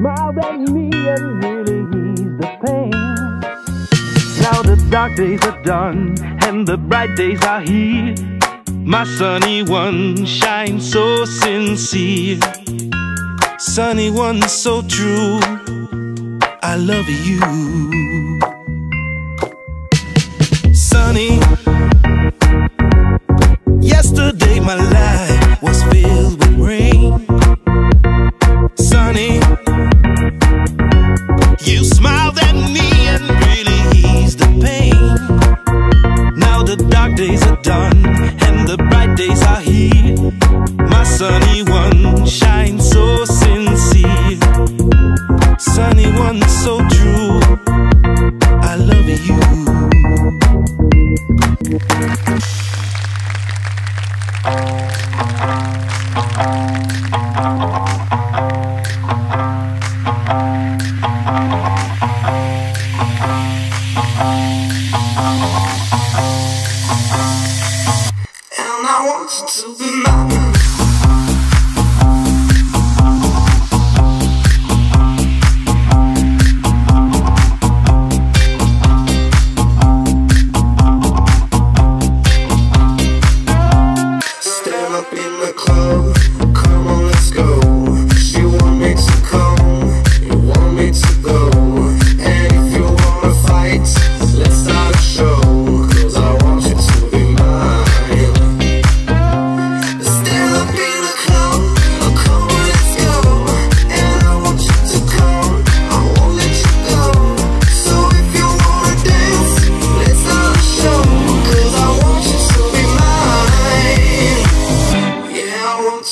smile at me and really ease the pain. Now the dark days are done and the bright days are here. My sunny one shines so sincere. Sunny one so true. I love you. Sunny, yesterday my life. The dark days are done and the bright days are here. My sunny one shines so sincere. Sunny one so true. I love you. I want you to be mine. Stand up in the club,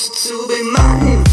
to be mine.